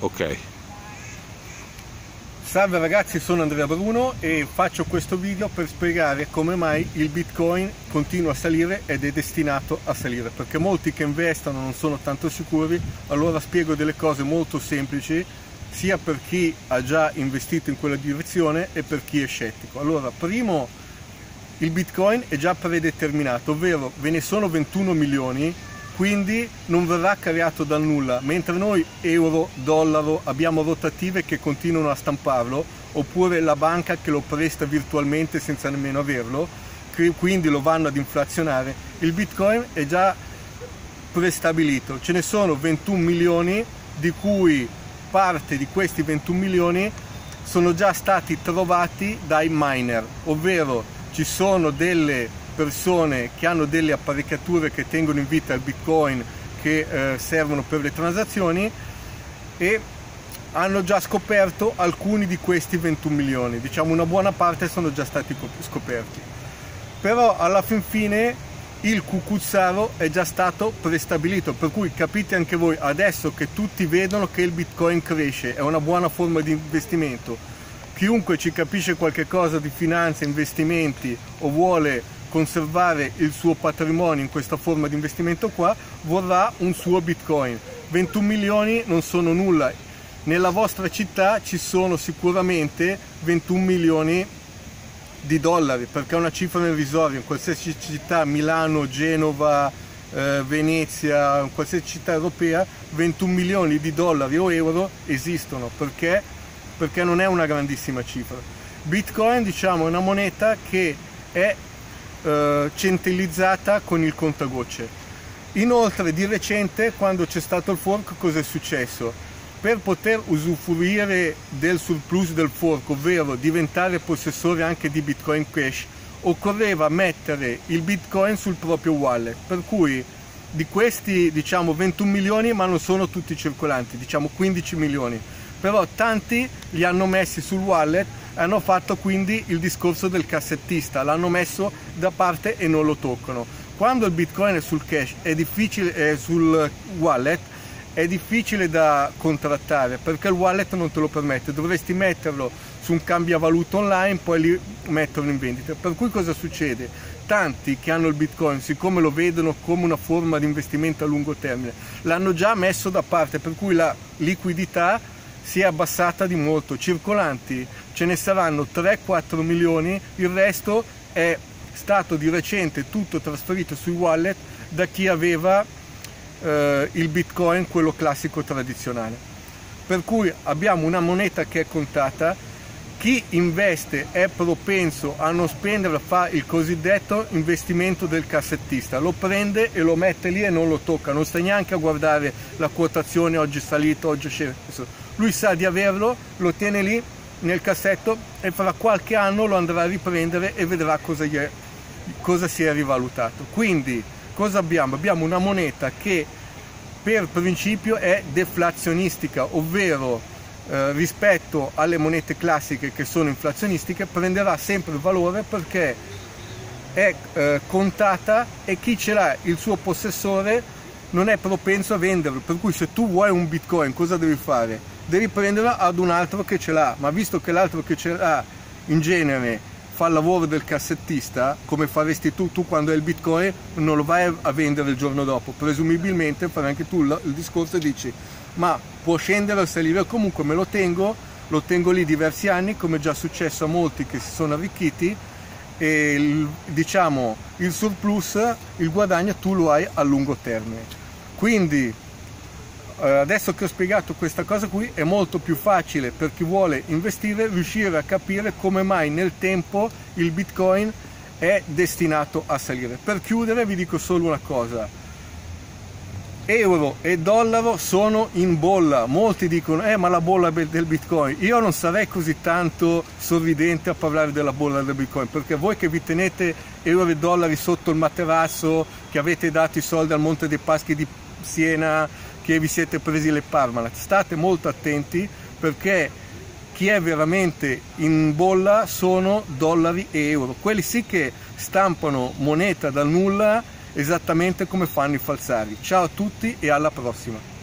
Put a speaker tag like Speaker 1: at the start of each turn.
Speaker 1: ok.
Speaker 2: Salve ragazzi, sono Andrea Bruno e faccio questo video per spiegare come mai il Bitcoin continua a salire ed è destinato a salire perché molti che investono non sono tanto sicuri. Allora spiego delle cose molto semplici sia per chi ha già investito in quella direzione e per chi è scettico. Allora primo il Bitcoin è già predeterminato ovvero ve ne sono 21 milioni quindi non verrà creato dal nulla, mentre noi euro, dollaro abbiamo rotative che continuano a stamparlo, oppure la banca che lo presta virtualmente senza nemmeno averlo, quindi lo vanno ad inflazionare, il bitcoin è già prestabilito, ce ne sono 21 milioni di cui parte di questi 21 milioni sono già stati trovati dai miner, ovvero ci sono delle persone che hanno delle apparecchiature che tengono in vita il bitcoin che eh, servono per le transazioni e hanno già scoperto alcuni di questi 21 milioni, diciamo una buona parte sono già stati scoperti. Però alla fin fine il cucuzzaro è già stato prestabilito, per cui capite anche voi adesso che tutti vedono che il bitcoin cresce, è una buona forma di investimento. Chiunque ci capisce qualche cosa di finanza, investimenti o vuole conservare il suo patrimonio in questa forma di investimento qua vorrà un suo bitcoin. 21 milioni non sono nulla. Nella vostra città ci sono sicuramente 21 milioni di dollari perché è una cifra irrisoria. In qualsiasi città Milano, Genova, eh, Venezia, qualsiasi città europea 21 milioni di dollari o euro esistono perché? perché non è una grandissima cifra. Bitcoin diciamo è una moneta che è eh, centellizzata con il contagocce. Inoltre di recente quando c'è stato il fork cosa è successo? Per poter usufruire del surplus del fork, ovvero diventare possessore anche di Bitcoin Cash, occorreva mettere il Bitcoin sul proprio wallet, per cui di questi diciamo 21 milioni ma non sono tutti circolanti, diciamo 15 milioni, però tanti li hanno messi sul wallet hanno fatto quindi il discorso del cassettista, l'hanno messo da parte e non lo toccano. Quando il bitcoin è sul cash, è difficile, è sul wallet, è difficile da contrattare perché il wallet non te lo permette, dovresti metterlo su un cambiavaluta online, poi li metterlo in vendita. Per cui cosa succede? Tanti che hanno il bitcoin, siccome lo vedono come una forma di investimento a lungo termine, l'hanno già messo da parte, per cui la liquidità si è abbassata di molto, circolanti ce ne saranno 3-4 milioni, il resto è stato di recente tutto trasferito sui wallet da chi aveva eh, il bitcoin, quello classico tradizionale. Per cui abbiamo una moneta che è contata, chi investe è propenso a non spenderla, fa il cosiddetto investimento del cassettista, lo prende e lo mette lì e non lo tocca, non sta neanche a guardare la quotazione oggi è salito, oggi è sceso lui sa di averlo, lo tiene lì nel cassetto e fra qualche anno lo andrà a riprendere e vedrà cosa, è, cosa si è rivalutato. Quindi cosa abbiamo? Abbiamo una moneta che per principio è deflazionistica, ovvero eh, rispetto alle monete classiche che sono inflazionistiche prenderà sempre valore perché è eh, contata e chi ce l'ha, il suo possessore, non è propenso a venderlo. Per cui se tu vuoi un bitcoin cosa devi fare? Devi prenderla ad un altro che ce l'ha, ma visto che l'altro che ce l'ha in genere fa il lavoro del cassettista, come faresti tu, tu quando hai il bitcoin non lo vai a vendere il giorno dopo, presumibilmente farai anche tu il discorso e dici ma può scendere o salire, comunque me lo tengo, lo tengo lì diversi anni come è già successo a molti che si sono arricchiti e il, diciamo il surplus, il guadagno tu lo hai a lungo termine. Quindi adesso che ho spiegato questa cosa qui è molto più facile per chi vuole investire riuscire a capire come mai nel tempo il bitcoin è destinato a salire. Per chiudere vi dico solo una cosa. Euro e dollaro sono in bolla. Molti dicono eh ma la bolla del bitcoin. Io non sarei così tanto sorridente a parlare della bolla del bitcoin perché voi che vi tenete euro e dollari sotto il materasso che avete dato i soldi al Monte dei Paschi di Siena che vi siete presi le Parmalat. State molto attenti perché chi è veramente in bolla sono dollari e euro. Quelli sì che stampano moneta dal nulla esattamente come fanno i falsari. Ciao a tutti e alla prossima.